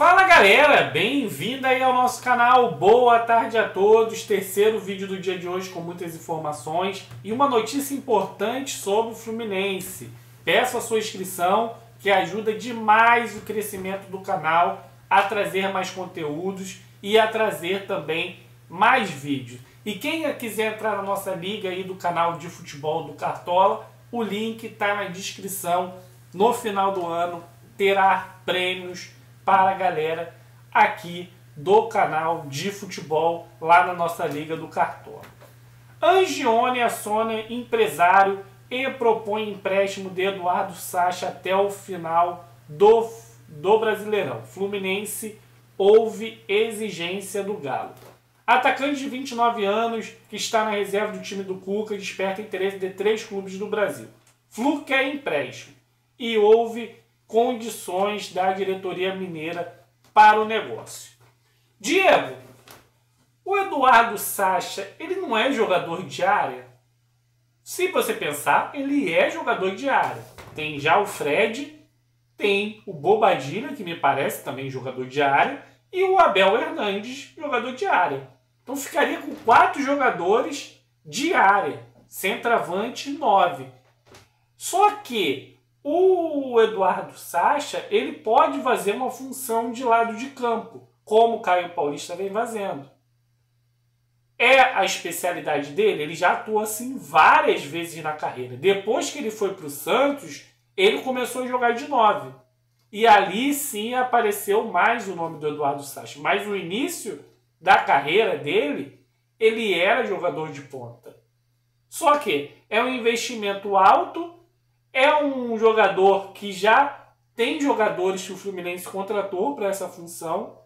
Fala galera, bem-vindo aí ao nosso canal, boa tarde a todos, terceiro vídeo do dia de hoje com muitas informações e uma notícia importante sobre o Fluminense. Peço a sua inscrição que ajuda demais o crescimento do canal a trazer mais conteúdos e a trazer também mais vídeos. E quem quiser entrar na nossa liga aí do canal de futebol do Cartola, o link está na descrição. No final do ano terá prêmios para a galera aqui do canal de futebol lá na nossa liga do Cartola. Angione Sônia empresário e propõe empréstimo de Eduardo Sacha até o final do, do Brasileirão. Fluminense houve exigência do Galo. Atacante de 29 anos, que está na reserva do time do Cuca, desperta interesse de três clubes do Brasil. Flu quer empréstimo e houve condições da diretoria mineira para o negócio. Diego, o Eduardo Sacha, ele não é jogador de área? Se você pensar, ele é jogador de área. Tem já o Fred, tem o Bobadilha, que me parece também jogador de área, e o Abel Hernandes, jogador de área. Então ficaria com quatro jogadores de área, centroavante nove. Só que o Eduardo Sacha ele pode fazer uma função de lado de campo, como o Caio Paulista vem fazendo. É a especialidade dele, ele já atua assim várias vezes na carreira. Depois que ele foi para o Santos, ele começou a jogar de nove. E ali sim apareceu mais o nome do Eduardo Sacha. Mas no início da carreira dele, ele era jogador de ponta. Só que é um investimento alto, é um jogador que já tem jogadores que o Fluminense contratou para essa função.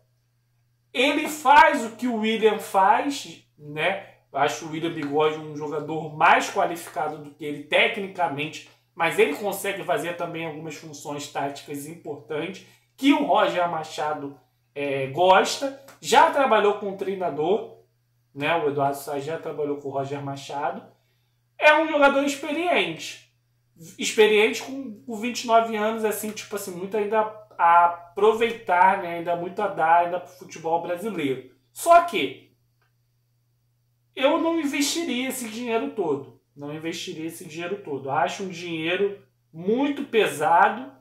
Ele faz o que o William faz, né? Acho o William Bigode um jogador mais qualificado do que ele tecnicamente mas ele consegue fazer também algumas funções táticas importantes que o Roger Machado é, gosta. Já trabalhou com o treinador, né? O Eduardo Sá já trabalhou com o Roger Machado. É um jogador experiente. Experiente com, com 29 anos, assim, tipo assim, muito ainda a aproveitar, né? Ainda muito a dar ainda para o futebol brasileiro. Só que eu não investiria esse dinheiro todo não investiria esse dinheiro todo. Acho um dinheiro muito pesado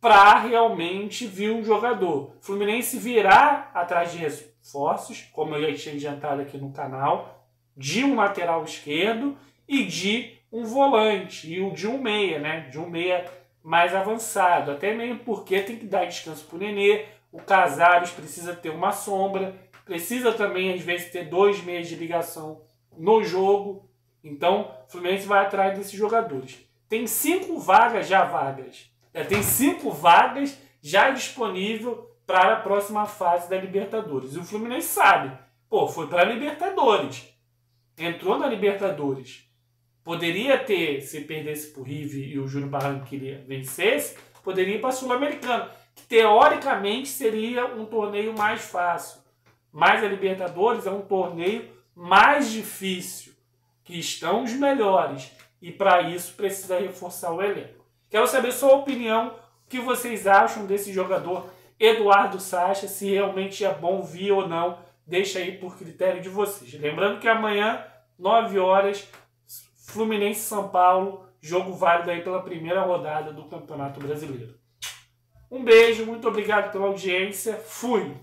para realmente vir um jogador. Fluminense virá atrás de reforços, como eu já tinha adiantado aqui no canal, de um lateral esquerdo e de um volante, e de um meia, né? De um meia mais avançado. Até mesmo porque tem que dar descanso para o Nenê. O Casares precisa ter uma sombra, precisa também, às vezes, ter dois meias de ligação no jogo. Então, o Fluminense vai atrás desses jogadores. Tem cinco vagas já vagas. É, tem cinco vagas já disponível para a próxima fase da Libertadores. E o Fluminense sabe. Pô, foi para a Libertadores. Entrou na Libertadores. Poderia ter, se perdesse para o Rive e o Júnior Barranquilla vencesse, poderia ir para a Sul-Americana. Que teoricamente seria um torneio mais fácil. Mas a Libertadores é um torneio mais difícil que estão os melhores e para isso precisa reforçar o elenco. Quero saber sua opinião, o que vocês acham desse jogador Eduardo Sacha, se realmente é bom vir ou não, deixa aí por critério de vocês. Lembrando que amanhã, 9 horas, Fluminense São Paulo, jogo válido aí pela primeira rodada do Campeonato Brasileiro. Um beijo, muito obrigado pela audiência, fui!